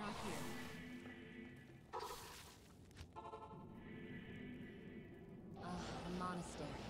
Not here. Ah, uh, the monastery.